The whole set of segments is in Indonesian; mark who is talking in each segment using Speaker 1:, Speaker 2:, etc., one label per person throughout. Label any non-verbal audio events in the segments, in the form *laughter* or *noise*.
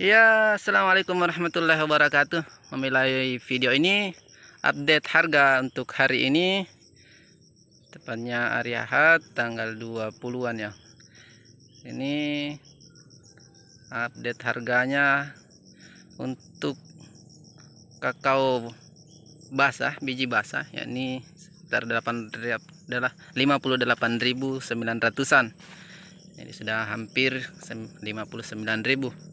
Speaker 1: Ya, Assalamualaikum warahmatullahi wabarakatuh. Memulai video ini Update harga untuk hari ini. Tepatnya hari Ahad Tanggal 20an ya. Ini Update harganya Untuk Kakao Basah, biji basah yakni sekitar 8 adalah 58.900an jadi sudah hampir 59.000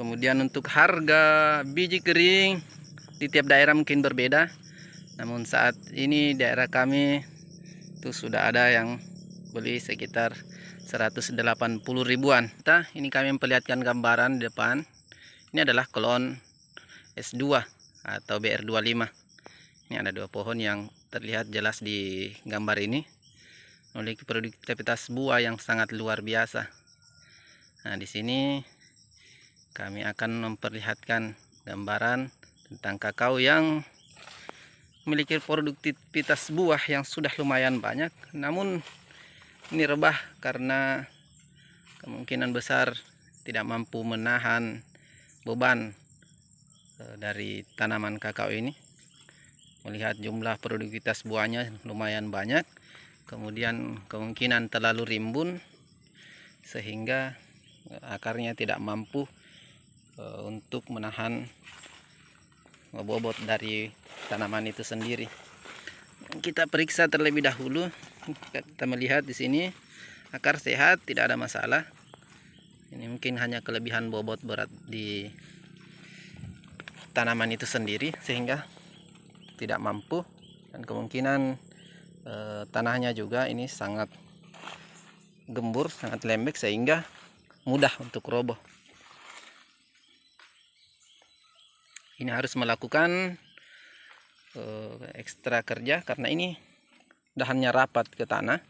Speaker 1: kemudian untuk harga biji kering di tiap daerah mungkin berbeda. Namun saat ini daerah kami itu sudah ada yang beli sekitar 180 ribuan. Nah, ini kami memperlihatkan gambaran di depan. Ini adalah klon S2 atau BR25 ini ada dua pohon yang terlihat jelas di gambar ini. Memiliki produktivitas buah yang sangat luar biasa. Nah, di sini kami akan memperlihatkan gambaran tentang kakao yang memiliki produktivitas buah yang sudah lumayan banyak. Namun ini rebah karena kemungkinan besar tidak mampu menahan beban e, dari tanaman kakao ini. Melihat jumlah produktivitas buahnya lumayan banyak kemudian kemungkinan terlalu rimbun sehingga eh, akarnya tidak mampu eh, untuk menahan bobot dari tanaman itu sendiri. Kita periksa terlebih dahulu. Kita melihat di sini akar sehat tidak ada masalah. Ini mungkin hanya kelebihan bobot berat di tanaman itu sendiri sehingga tidak mampu. Dan kemungkinan e, tanahnya juga ini sangat gembur sangat lembek sehingga mudah untuk roboh ini harus melakukan e, ekstra kerja karena ini dahannya rapat ke tanah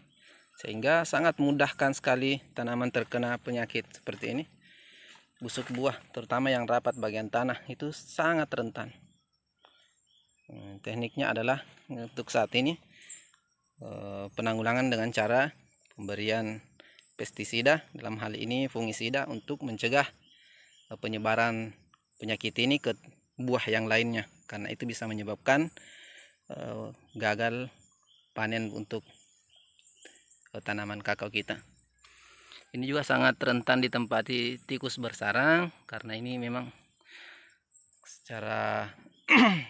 Speaker 1: sehingga sangat mudahkan sekali tanaman terkena penyakit seperti ini. Busuk buah terutama yang rapat bagian tanah itu sangat rentan. Tekniknya adalah untuk saat ini Eh, penanggulangan dengan cara pemberian pestisida dalam hal ini fungisida untuk mencegah eh, penyebaran penyakit ini ke buah yang lainnya. Karena itu bisa menyebabkan eh, gagal panen untuk tanaman kakao kita. Ini juga sangat rentan ditempati tikus bersarang karena ini memang secara *clears throat*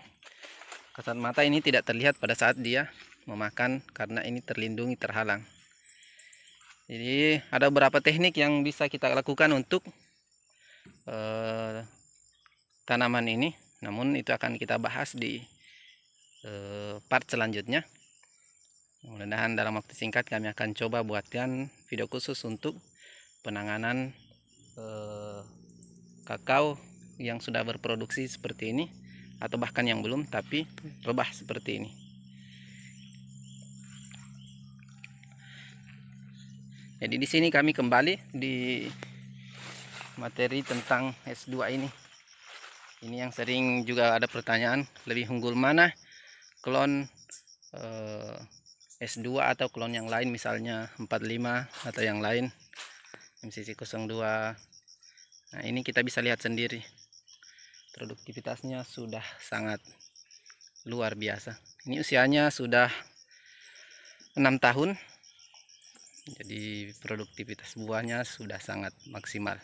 Speaker 1: kasat mata ini tidak terlihat pada saat dia memakan karena ini terlindungi terhalang. Jadi ada beberapa teknik yang bisa kita lakukan untuk eh, tanaman ini namun itu akan kita bahas di eh, part selanjutnya mudah-mudahan dalam waktu singkat kami akan coba buatkan video khusus untuk penanganan eh, kakao yang sudah berproduksi seperti ini atau bahkan yang belum tapi rebah seperti ini Jadi di sini kami kembali di materi tentang S2 ini. Ini yang sering juga ada pertanyaan, lebih unggul mana klon eh, S2 atau klon yang lain misalnya 45 atau yang lain MCC 02. Nah, ini kita bisa lihat sendiri. Produktivitasnya sudah sangat luar biasa. Ini usianya sudah enam tahun jadi produktivitas buahnya sudah sangat maksimal